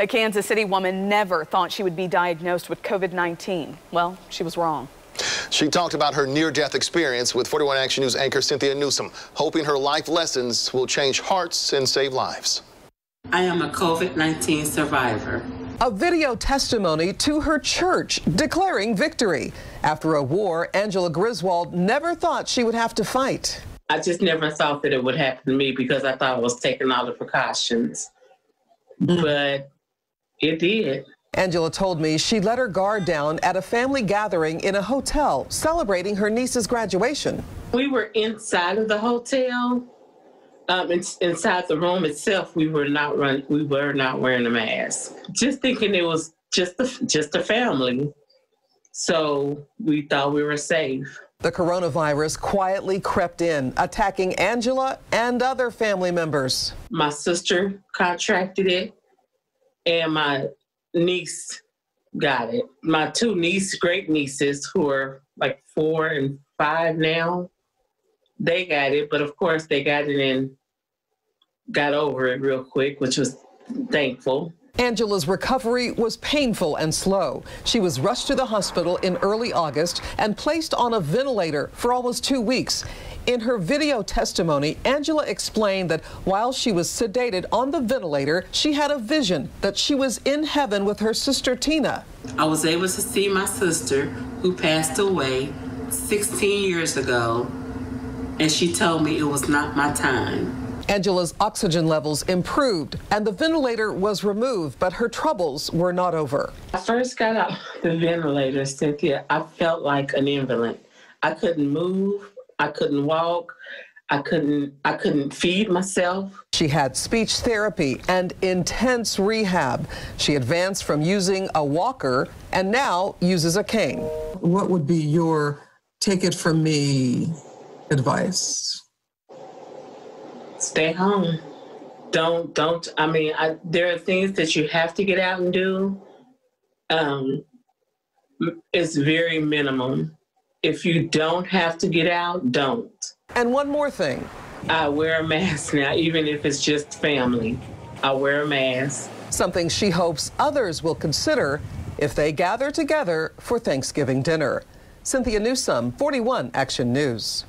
A Kansas City woman never thought she would be diagnosed with COVID 19. Well, she was wrong. She talked about her near-death experience with 41 Action News anchor Cynthia Newsome, hoping her life lessons will change hearts and save lives. I am a COVID-19 survivor. A video testimony to her church declaring victory. After a war, Angela Griswold never thought she would have to fight. I just never thought that it would happen to me because I thought I was taking all the precautions. Mm. But it did. Angela told me she let her guard down at a family gathering in a hotel celebrating her niece's graduation. We were inside of the hotel. Um, in, inside the room itself, we were not run. We were not wearing a mask. Just thinking it was just just a family, so we thought we were safe. The coronavirus quietly crept in, attacking Angela and other family members. My sister contracted it, and my niece got it. My two niece, great nieces, who are like four and five now, they got it. But of course, they got it and got over it real quick, which was thankful. Angela's recovery was painful and slow. She was rushed to the hospital in early August and placed on a ventilator for almost two weeks. In her video testimony, Angela explained that while she was sedated on the ventilator, she had a vision that she was in heaven with her sister Tina. I was able to see my sister who passed away 16 years ago, and she told me it was not my time. Angela's oxygen levels improved and the ventilator was removed, but her troubles were not over. I first got out the ventilator, Cynthia, I felt like an invalid. I couldn't move, I couldn't walk, I couldn't I couldn't feed myself. She had speech therapy and intense rehab. She advanced from using a walker and now uses a cane. What would be your take it from me advice? Stay home. Don't don't. I mean, I, there are things that you have to get out and do. Um, it's very minimum. If you don't have to get out, don't. And one more thing. I wear a mask now, even if it's just family. I wear a mask. Something she hopes others will consider if they gather together for Thanksgiving dinner. Cynthia Newsome, 41 Action News.